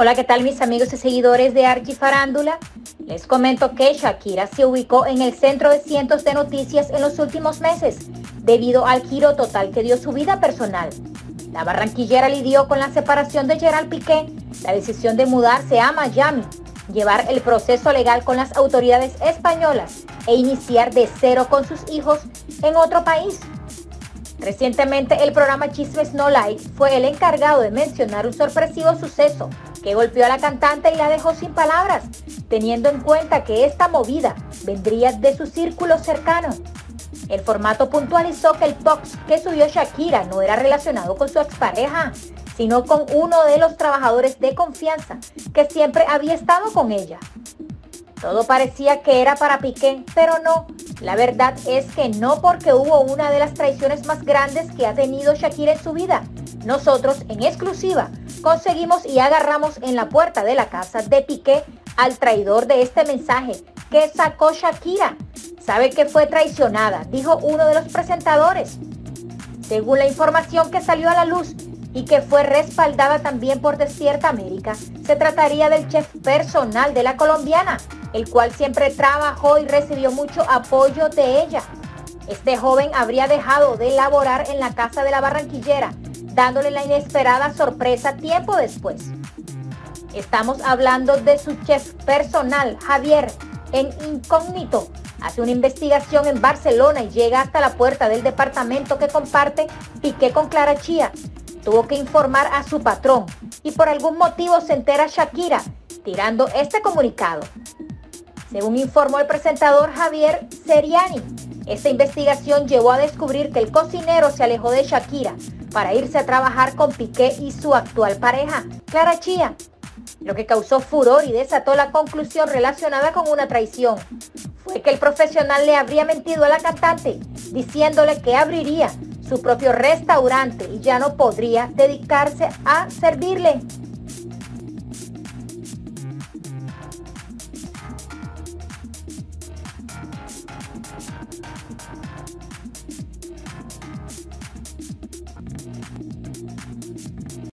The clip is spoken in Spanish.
Hola, ¿qué tal mis amigos y seguidores de Archie Farándula? Les comento que Shakira se ubicó en el centro de cientos de noticias en los últimos meses, debido al giro total que dio su vida personal. La barranquillera lidió con la separación de Gerald Piqué, la decisión de mudarse a Miami, llevar el proceso legal con las autoridades españolas e iniciar de cero con sus hijos en otro país. Recientemente el programa Chismes No Like fue el encargado de mencionar un sorpresivo suceso que golpeó a la cantante y la dejó sin palabras, teniendo en cuenta que esta movida vendría de su círculo cercano. El formato puntualizó que el box que subió Shakira no era relacionado con su expareja, sino con uno de los trabajadores de confianza que siempre había estado con ella. Todo parecía que era para Piqué, pero no. La verdad es que no porque hubo una de las traiciones más grandes que ha tenido Shakira en su vida. Nosotros, en exclusiva, conseguimos y agarramos en la puerta de la casa de Piqué al traidor de este mensaje que sacó Shakira. Sabe que fue traicionada, dijo uno de los presentadores. Según la información que salió a la luz, y que fue respaldada también por Despierta América, se trataría del chef personal de la colombiana, el cual siempre trabajó y recibió mucho apoyo de ella. Este joven habría dejado de laborar en la casa de la barranquillera, dándole la inesperada sorpresa tiempo después. Estamos hablando de su chef personal, Javier, en incógnito. Hace una investigación en Barcelona y llega hasta la puerta del departamento que comparte Piqué con Clara Chía, tuvo que informar a su patrón y por algún motivo se entera Shakira tirando este comunicado. Según informó el presentador Javier Seriani, esta investigación llevó a descubrir que el cocinero se alejó de Shakira para irse a trabajar con Piqué y su actual pareja, Clara Chía, lo que causó furor y desató la conclusión relacionada con una traición. Fue que el profesional le habría mentido a la cantante, diciéndole que abriría su propio restaurante y ya no podría dedicarse a servirle.